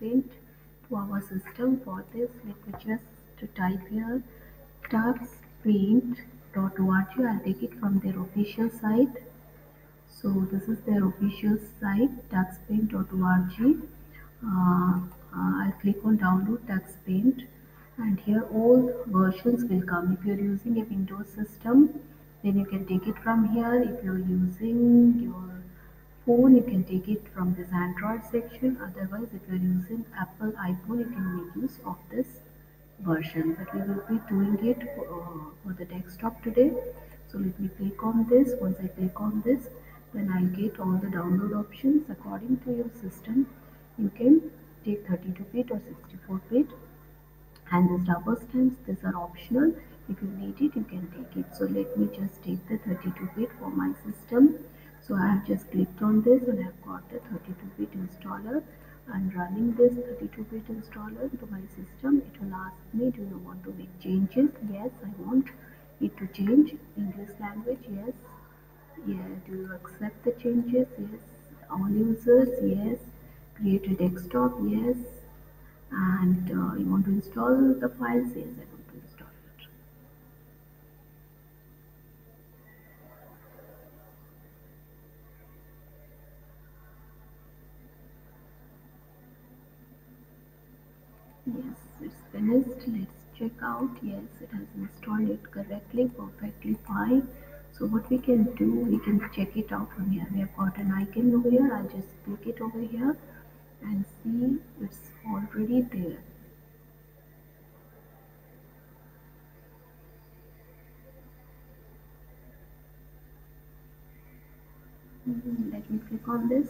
To our system. For this, let me just to type here tuxpaint.org. I'll take it from their official site. So this is their official site tuxpaint.org. Uh, uh, I'll click on download Tux Paint and here all versions will come. If you're using a Windows system, then you can take it from here. If you're using your phone you can take it from this Android section. Otherwise if you're using Apple iPhone you can make use of this version. But we will be doing it for, uh, for the desktop today. So let me click on this. Once I click on this then I'll get all the download options according to your system. You can take 32 bit or 64 bit. And these rubber stamps these are optional. If you need it you can take it. So let me just take the 32 bit for my system so I have just clicked on this and I've got the 32-bit installer. And running this 32-bit installer to my system. It will ask me do you want to make changes? Yes I want it to change English language. Yes. Yeah do you accept the changes? Yes. All users? Yes. Create a desktop? Yes. And uh, you want to install the files? Yes I want to install yes it's finished let's check out. Yes it has installed it correctly perfectly fine. So what we can do we can check it out from here. We have got an icon over here. I'll just click it over here and see it's already there. Mm-hmm. let me click on this.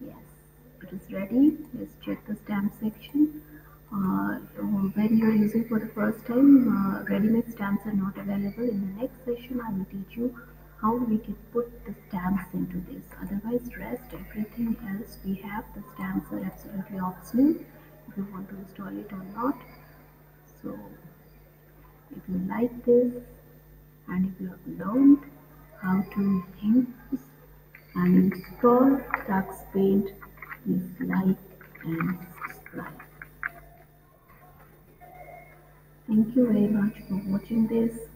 Yes it is ready. Let's check the stamp section. Uh, when you're using for the first time uh, ready-made stamps are not available. In the next session I will teach you how we can put the stamps into this. Otherwise rest everything else we have the stamps are absolutely optional if you want to install it or not. So if you like this and if you have learned how to use and install Tux Paint please like and subscribe. Thank you very much for watching this.